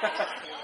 Ha ha ha.